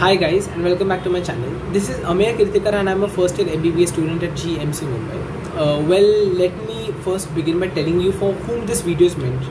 Hi guys and welcome back to my channel. This is Ameya Kirtikar and I'm a first year MBBS student at GMC Mumbai. Uh, well, let me first begin by telling you for whom this video is meant.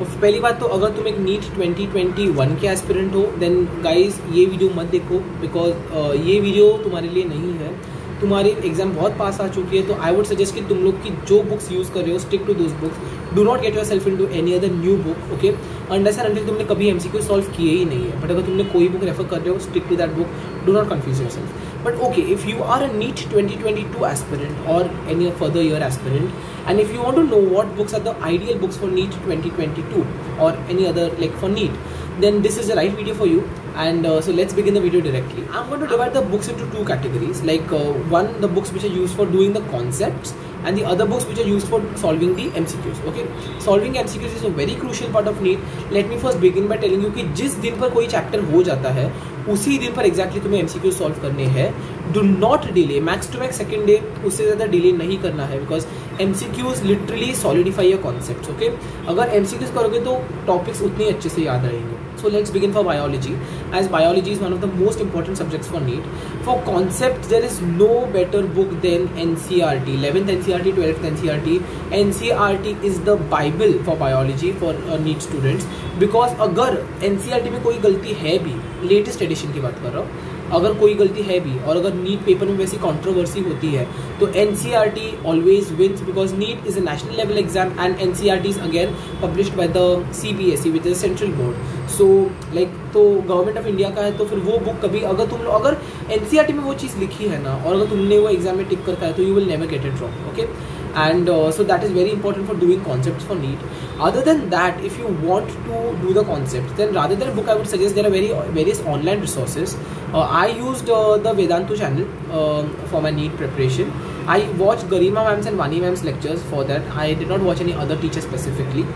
पहली बात तो अगर तुम एक NEET 2021 के aspirant हो then guys ये video मत देखो बिकॉज़ uh, ये वीडियो तुम्हारे लिए नहीं है तुम्हारी एग्ज़ाम बहुत पास आ चुकी है तो आई वुड सजेस्ट कि तुम लोग की जो बुक्स यूज़ कर रहे हो stick to those books do not get yourself into any other new book okay under and तुमने कभी एम सी सॉल्व किए ही नहीं है बट अगर तुमने कोई बुक रेफर कर रहे हो stick to that book do not confuse yourself But okay, if you are a NEET 2022 aspirant or any further year aspirant, and if you want to know what books are the ideal books for NEET 2022 or any other like for NEET, then this is the right video for you and uh, so let's begin the video directly i'm going to divide the books into two categories like uh, one the books which are used for doing the concepts and the other books which are used for solving the mcqs okay solving mcqs is a very crucial part of NEET let me first begin by telling you कि जिस दिन पर कोई chapter हो जाता है उसी दिन पर एग्जैक्टली तुम्हें एमसीक्यू सॉल्व करने हैं do not delay max to max second day उससे ज़्यादा डिले नहीं करना है because M C Qs literally solidify या कॉन्सेप्ट ओके अगर एम सी क्यूज करोगे तो टॉपिक्स उतनी अच्छे से याद रहेंगे। So let's begin for biology as biology is one of the most important subjects for NEET for concept there is no better book than N C R T eleventh N C R T twelfth N C R T N C R T is the bible for biology for NEET students because अगर N C R T में कोई गलती है भी latest edition की बात कर रहा हूँ अगर कोई गलती है भी, और अगर नीट पेपर में वैसी कंट्रोवर्सी होती है तो N C R T always wins because NEET is a national level exam and N C R T is again published by the C B S E with central board so like तो government of India का है तो फिर वो book कभी, अगर तुम लोग अगर एन सी आर टी में वो चीज़ लिखी है ना, और अगर तुमने वो एग्ज़ाम में टिक करका है तो you will never get it wrong okay and uh, so that is very important for doing concepts for NEET. Other than that, if you want to do the concepts, then rather than a book, I would suggest there are very various online resources. Uh, I used uh, the Vedantu channel uh, for my NEET preparation. I watched Garima ma'am's and Vani ma'am's lectures for that. I did not watch any other teacher specifically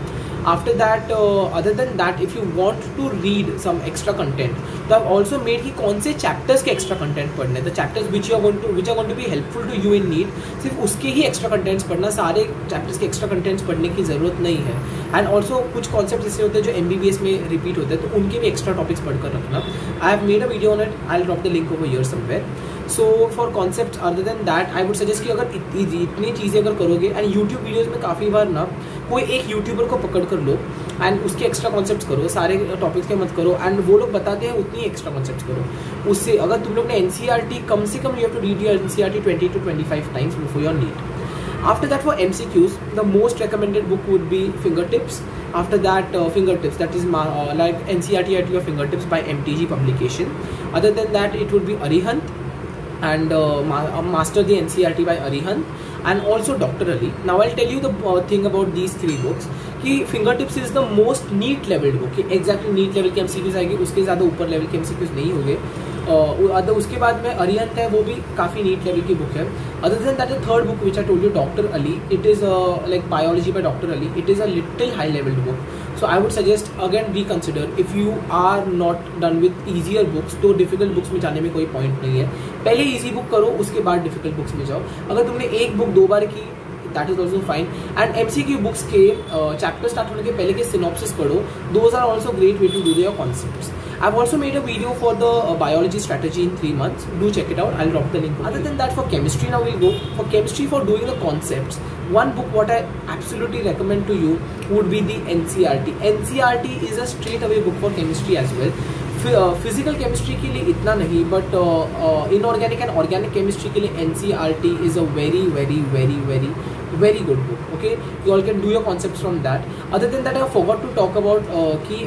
after that other than that if you want to read some extra content तो I also made कि कौन से chapters के extra content पढ़ने the chapters which you gonna which are gonna be helpful to you in need सिर्फ़ उसके ही extra contents पढ़ना, सारे चैप्टर्स के एक्स्ट्रा कंटेंट्स पढ़ने की ज़रूरत नहीं है। एंड ऑल्सो कुछ कॉन्सेप्ट ऐसे होते हैं जो एम बी बी एस में रिपीट होते हैं तो उनके भी एक्स्ट्रा टॉपिक्स पढ़कर रखना। I have made a video on it I drop the link over your somewhere so for concept other than that I would suggest कि अगर इतनी चीज़ें अगर करोगे एंड यूट्यूब वीडियोज़ में काफ़ी बार ना कोई एक यूट्यूबर को पकड़ कर लो एंड उसके एक्स्ट्रा कॉन्सेप्ट करो सारे टॉपिक्स के मत करो एंड वो लोग बताते हैं उतनी एक्स्ट्रा कॉन्सेप्ट करो। उससे अगर तुम लोग ने एन e कम से कम you have to read your N C R T twenty to twenty five times before your NEET after that for mcqs the most recommended book would be fingertips. After that uh, fingertips that is uh, like ncrt at your fingertips by mtg publication. Other than that it would be arihant. And uh, Ma- master the ncrt by arihant and also Dr. Ali. Now I'll tell you the uh, thing about these three books कि finger tips is the most NEET leveled book कि exactly NEET level की MCQs आएगी उसके ज़्यादा ऊपर level की MCQs नहीं होंगे uh, उसके बाद में अरियंत है वो भी काफ़ी नीट लेवल की बुक है other than that third book which I told you doctor Ali it is like biology by doctor Ali it is a little high leveled book so I would suggest again we consider if you are not done with easier books तो difficult books में जाने में कोई point नहीं है। पहले easy book करो, उसके बाद डिफ़िकल्ट बुक्स में जाओ। अगर तुमने एक बुक दो बार की that is also fine and M C Q books के चैप्टर स्टार्ट होने के पहले के सिनॉप्सिस पढ़ो। Those are also great way to do your concept I've also made a video for the uh, biology strategy in three months. Do check it out. I'll drop the link. Other than that, for chemistry, now we'll go. For chemistry, for doing the concepts, one book what I absolutely recommend to you would be the NCRT. NCRT is a straight away book for chemistry as well. Physical chemistry के लिए इतना नहीं but inorganic and organic chemistry के लिए N C R T is a very very very very very good book okay? You all can do your concepts from that. Other than that i forgot talk about uh, कि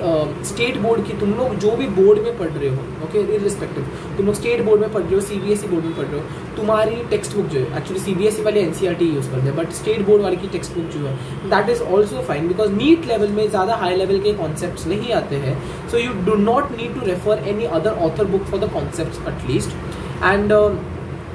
state uh, board की तुम लोग जो भी board में पढ़ रहे हो ओके इरिस्पेक्टिव तुम लोग स्टेट बोर्ड में पढ़ रहे हो C B S CBSE board में पढ़ रहे हो तुम्हारी टेक्स्ट बुक जो है एक्चुअली सीबीएसई वाले एनसीईआरटी यूज़ करते हैं बट स्टेट बोर्ड वाले की टेक्स्ट बुक जो है that is also fine because NEET level में ज़्यादा हाई लेवल के कॉन्सेप्ट नहीं आते हैं so you do not need to refer any other author book for the concept at least and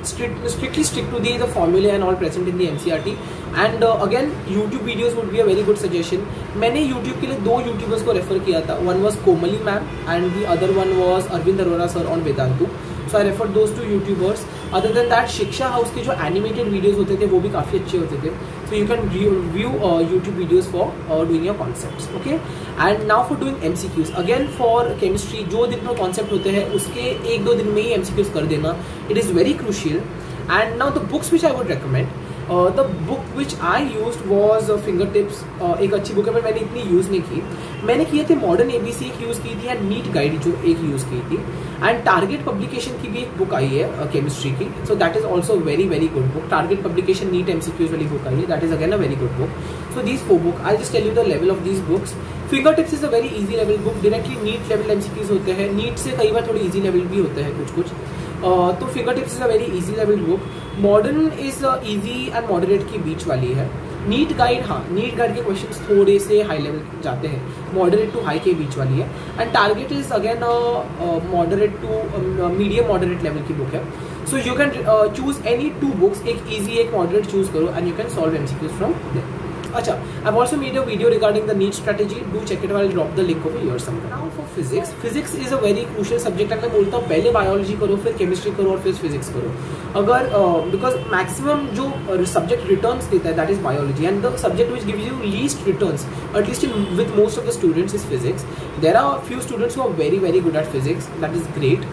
strict, strictly stick to the, the formula and all present in the NCRT and again YouTube videos would be a very good suggestion मैंने YouTube के लिए दो YouTubers को refer किया था. One was Komali ma'am and the other one was Arvind Arora sir on Vedantu. So I refer those two YouTubers other than that Shiksha house के जो animated videos होते थे, वो भी काफ़ी अच्छे होते थे. So you can view YouTube videos for doing your concept okay and now for doing M C Qs again for chemistry जो दिन में कॉन्सेप्ट होते हैं, उसके एक दो दिन में ही एम सी क्यूज कर देना. It is very crucial and now the books which I would recommend the book which I use was finger tips एक अच्छी बुक है पर मैंने इतनी यूज़ नहीं की. मैंने किए थे मॉडर्न ए बी सी एक यूज़ की थी एंड नीट गाइड जो एक यूज़ की थी. एंड टारगेट पब्लिकेशन की भी एक बुक आई है केमिस्ट्री uh, की. So that is also very very good book target publication NEET M C Qs वाली बुक आई है. That is again a very good book so these four book I just tell you the level of these books finger tips is a very easy level book directly NEET level M C Qs होते हैं. NEET से कई बार थोड़ी easy level भी होते हैं कुछ कुछ तो finger tips is a very easy level book modern is easy and moderate की बीच वाली है. नीट गाइड हाँ नीट गाइड के क्वेश्चन थोड़े से हाई लेवल जाते हैं. मॉडरेट टू हाई के बीच वाली है. And target is again moderate to medium moderate level की बुक है. So you can choose any two books एक ईजी एक मॉडरेट चूज़ करो and you can solve MCQs from there अच्छा I also made your video regarding the NEET strategy do check it while drop the link of your some physics physics is a very crucial subject अगर बोलता हूँ पहले biology करो फिर chemistry करो और फिर फिजिक्स करो। अगर बिकॉज़ uh, मैक्सिमम जो सब्जेक्ट रिटर्न देता है that is biology and the subject which give you least return at least in with most of the students is physics there are few students who are very very good at physics that is great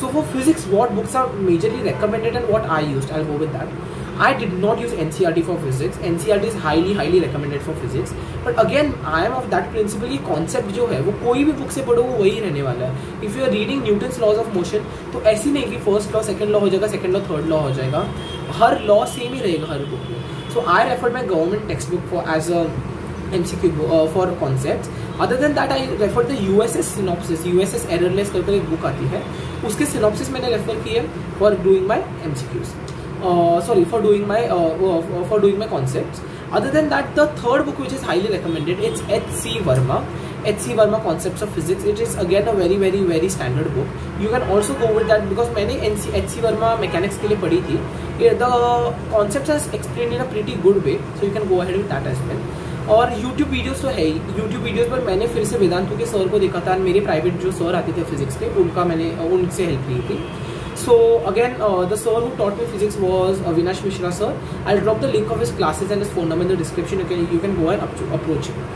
so for physics what books are majorly recommended and what I use I go with that I did not use NCRT for physics. NCRT is highly highly recommended for physics. But again, I am of that principle कि concept जो है वो कोई भी book से पढ़ो वो वही रहने वाला है If you are reading Newton's laws of motion तो ऐसी नहीं कि first law, second law हो जाएगा, second law, third law हो जाएगा हर law same ही रहेगा हर book में So I referred my government textbook for as a MCQ uh, for concepts. Other than that, I referred the USS synopsis. USS errorless करके एक book आती है उसके synopsis मैंने refer की है for doing my MCQs. Uh, sorry for doing my uh, uh, for doing my concepts other than that the third book which is highly recommended it's H.C. Verma H.C. Verma Concepts of Physics it is again a very very very standard book you can also go with that because मैंने H.C. Verma mechanics के लिए पढ़ी थी the concepts are explained in a pretty good way so you can go ahead with that as well और YouTube videos तो है ही YouTube videos पर मैंने फिर से वेदांतु के सर को देखा था मेरे प्राइवेट जो सर आते थे फिजिक्स के उनका मैंने उनसे हेल्प ली थी So again, uh, the sir who taught me physics was Avinash Mishra sir. I'll drop the link of his classes and his phone number in the description. You can you can go and up approach him.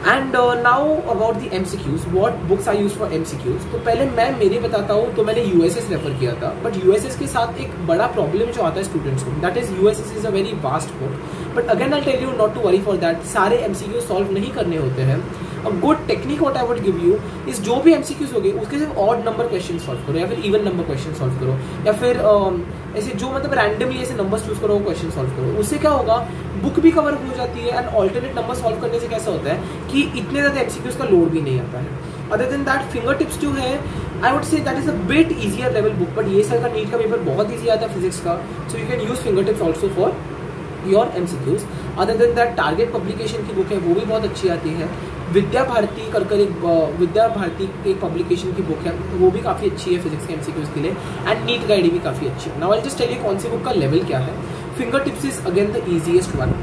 And now about the M C Qs what books I use for M C Qs तो पहले मैं मेरे बताता हूँ तो मैंने U S S refer किया था बट यू एस एस के साथ एक बड़ा प्रॉब्लम जो आता है स्टूडेंट्स को that is U S S is a very vast book but again I tell you not to worry for that सारे एम सी क्यूज सॉल्व नहीं करने होते हैं a good technique what I would give you is जो भी MCQs हो गए उसके सिर्फ़ ऑड नंबर क्वेश्चन सॉल्व करो या फिर इवन नंबर क्वेश्चन सॉल्व करो या फिर um, ऐसे जो मतलब रैंडमली ऐसे नंबर्स चूज़ करो क्वेश्चन सॉल्व करो। उससे क्या होगा बुक भी कवर हो जाती है एंड ऑल्टरनेट नंबर सॉल्व करने से कैसा होता है कि इतने ज़्यादा एमसीक्यूज का लोड भी नहीं आता है। Other than that finger tips जो है I would say that is a bit easier level book but ये सर का नीट का पेपर बहुत ईजी आता है फिजिक्स का। So you can use finger tips also for your M C Qs other than that target publication की book है, वो भी बहुत अच्छी आती है। विद्या भारती कर कर एक विद्या भारती एक पब्लिकेशन की बुक है, वो भी काफ़ी अच्छी है फिजिक्स के एमसीक्यूज के लिए एंड नीट गाइड भी काफ़ी अच्छी है। Now I just tell you कौन सी बुक का लेवल क्या है। Finger tips is again the easiest one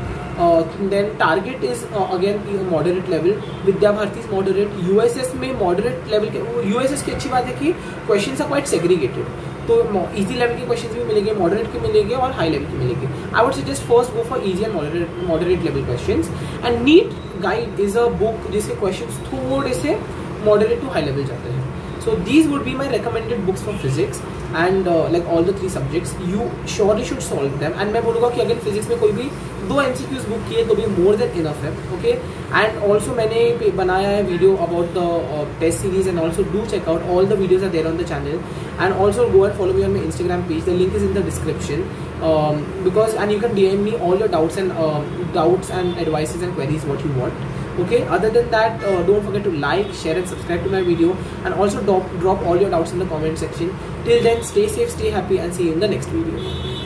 then target is again moderate level Vidya Bharati is moderate USS में मॉडरेट लेवल के यूएसएस की अच्छी बात है कि क्वेश्चन आर क्वाइट सेग्रीगेटेड तो ईजी लेवल के क्वेश्चन भी मिलेंगे मॉडरेट के मिलेंगे और हाई लेवल के मिलेंगे। I would suggest first go for easy and moderate moderate level question and NEET guide is a book जिसके क्वेश्चन थोड़े से मॉडरेट टू हाई लेवल जाते हैं। So these would be my recommended books for physics and like all the three subjects you surely should solve them and मैं बोलूँगा कि अगर physics में कोई भी दो एम सी क्यूज बुक किए तो भी मोर देन इनफ है ओके एंड ऑल्सो मैंने बनाया है video about the test series and also do check out all the videos are there on the channel and also go and follow me on my Instagram page the link is in the description because and you can D M me all your doubts and doubts and advices and queries what you want okay other than that uh, don't forget to like share and subscribe to my video. And also drop, drop all your doubts in the comment section. Till then stay safe stay happy and see you in the next video